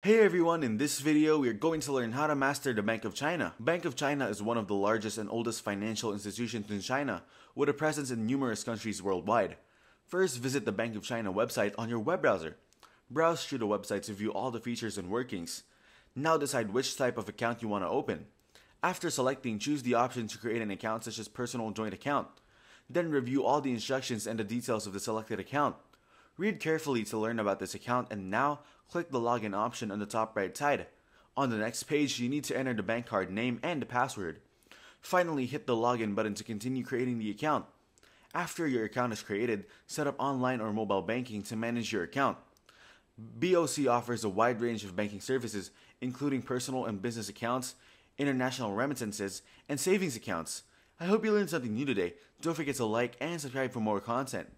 Hey everyone, in this video we are going to learn how to master the Bank of China. Bank of China is one of the largest and oldest financial institutions in China, with a presence in numerous countries worldwide. First, visit the Bank of China website on your web browser. Browse through the website to view all the features and workings. Now decide which type of account you want to open. After selecting, choose the option to create an account such as personal joint account. Then review all the instructions and the details of the selected account. Read carefully to learn about this account and now click the login option on the top right side. On the next page, you need to enter the bank card name and the password. Finally, hit the login button to continue creating the account. After your account is created, set up online or mobile banking to manage your account. BOC offers a wide range of banking services, including personal and business accounts, international remittances, and savings accounts. I hope you learned something new today. Don't forget to like and subscribe for more content.